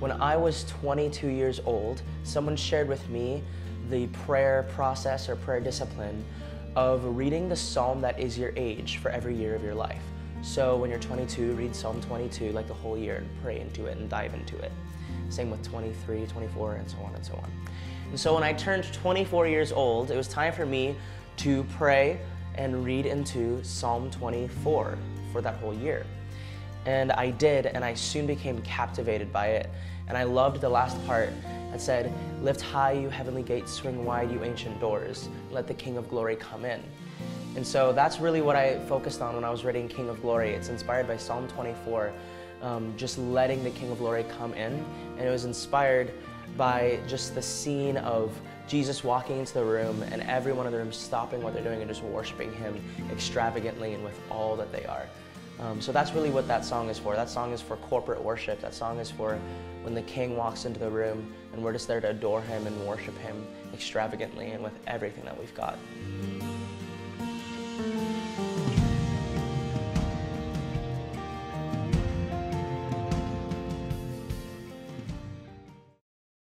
when I was 22 years old, someone shared with me the prayer process or prayer discipline of reading the psalm that is your age for every year of your life. So when you're 22, read Psalm 22 like the whole year and pray into it and dive into it. Same with 23, 24, and so on and so on. And so when I turned 24 years old, it was time for me to pray and read into Psalm 24 for that whole year. And I did, and I soon became captivated by it. And I loved the last part that said, Lift high, you heavenly gates, swing wide, you ancient doors, let the King of glory come in. And so that's really what I focused on when I was reading King of Glory. It's inspired by Psalm 24, um, just letting the King of Glory come in. And it was inspired by just the scene of Jesus walking into the room and everyone in the room stopping what they're doing and just worshiping Him extravagantly and with all that they are. Um, so that's really what that song is for. That song is for corporate worship. That song is for when the King walks into the room and we're just there to adore Him and worship Him extravagantly and with everything that we've got.